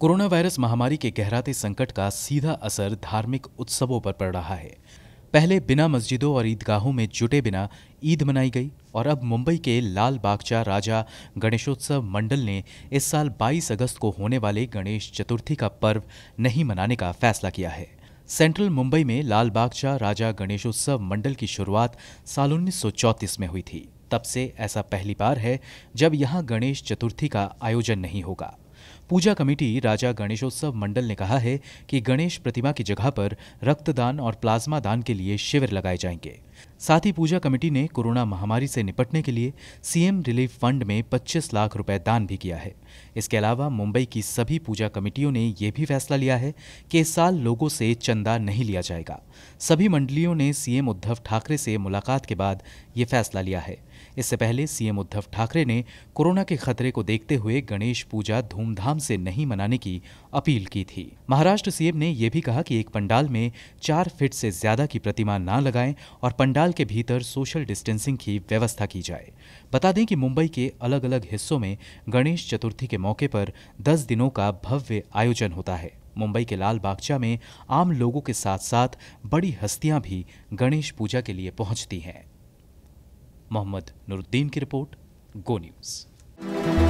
Corona virus महामारी के गहराते संकट का सीधा असर धार्मिक उत्सवों पर पड़ रहा है। पहले बिना मस्जिदों और ईदगाहों में जुटे बिना ईद मनाई गई और अब मुंबई के लाल बागचा राजा गणेशोत्सव मंडल ने इस साल 22 अगस्त को होने वाले गणेश चतुर्थी का पर्व नहीं मनाने का फैसला किया है। सेंट्रल मुंबई में लाल बागचा राजा गणेशोत्सव मंडल की शुरुआत साल उन्नीस सौ चौंतीस में हुई थी। तब से ऐसा पहली बार है जब यहाँ गणेश चतुर्थी का आयोजन नहीं होगा। पूजा कमेटी राजा गणेशोत्सव मंडल ने कहा है कि गणेश प्रतिमा की जगह पर रक्तदान और प्लाज्मा दान के लिए शिविर लगाए जाएँगे। साथ ही पूजा कमेटी ने कोरोना महामारी से निपटने के लिए सीएम रिलीफ फंड में 25 लाख रुपए दान भी किया है। इसके अलावा मुंबई की सभी पूजा कमेटियों ने यह भी फैसला लिया है कि इस साल लोगों से चंदा नहीं लिया जाएगा। सभी मंडलियों ने सीएम उद्धव ठाकरे से मुलाकात के बाद ये फैसला लिया है। इससे पहले सीएम उद्धव ठाकरे ने कोरोना के खतरे को देखते हुए गणेश पूजा धूमधाम से नहीं मनाने की अपील की थी। महाराष्ट्र सीएम ने यह भी कहा कि एक पंडाल में चार फीट से ज़्यादा की प्रतिमा न लगाएँ और पंडाल के भीतर सोशल डिस्टेंसिंग की व्यवस्था की जाए। बता दें कि मुंबई के अलग अलग हिस्सों में गणेश चतुर्थी के मौके पर दस दिनों का भव्य आयोजन होता है। मुंबई के लाल बागचा में आम लोगों के साथ साथ बड़ी हस्तियाँ भी गणेश पूजा के लिए पहुँचती हैं। मोहम्मद नुरुद्दीन की रिपोर्ट, गो न्यूज़।